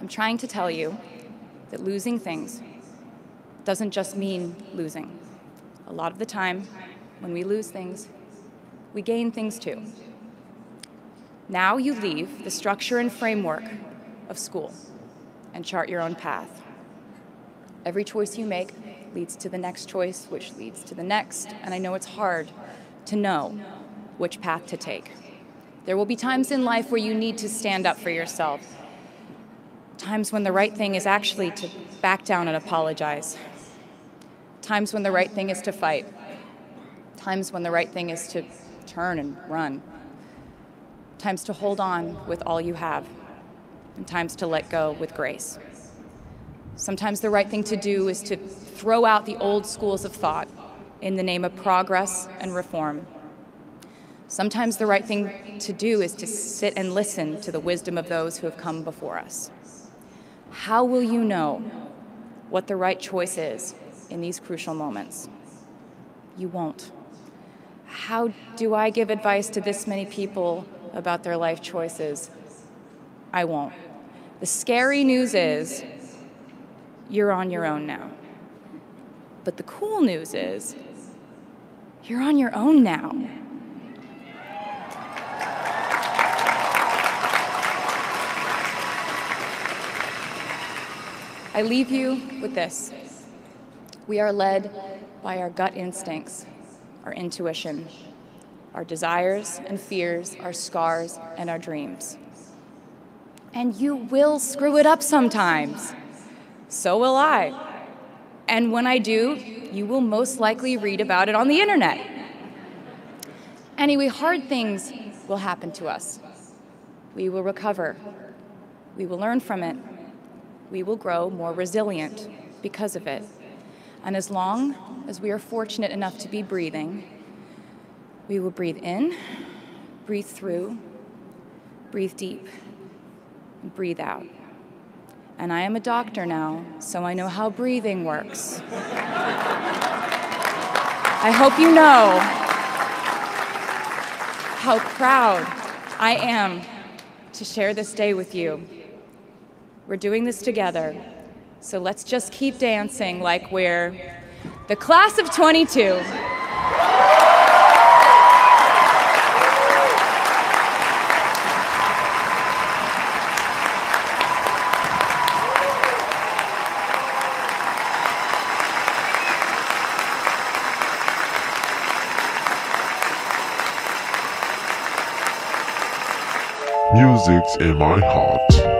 I'm trying to tell you that losing things doesn't just mean losing. A lot of the time, when we lose things, we gain things too. Now you leave the structure and framework of school and chart your own path. Every choice you make leads to the next choice, which leads to the next, and I know it's hard to know which path to take. There will be times in life where you need to stand up for yourself, times when the right thing is actually to back down and apologize, times when the right thing is to fight, times when the right thing is to turn and run, times to hold on with all you have, and times to let go with grace. Sometimes the right thing to do is to throw out the old schools of thought in the name of progress and reform. Sometimes the right thing to do is to sit and listen to the wisdom of those who have come before us. How will you know what the right choice is in these crucial moments? You won't. How do I give advice to this many people about their life choices? I won't. The scary news is you're on your own now. But the cool news is you're on your own now. I leave you with this. We are led by our gut instincts, our intuition, our desires and fears, our scars and our dreams. And you will screw it up sometimes. So will I. And when I do, you will most likely read about it on the internet. Anyway, hard things will happen to us. We will recover. We will learn from it. We will grow more resilient because of it. And as long as we are fortunate enough to be breathing, we will breathe in, breathe through, breathe deep, and breathe out. And I am a doctor now, so I know how breathing works. I hope you know how proud I am to share this day with you. We're doing this together, so let's just keep dancing like we're the class of 22. Music's in my heart.